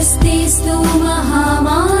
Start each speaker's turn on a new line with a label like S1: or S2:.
S1: स्ति स्तु महामा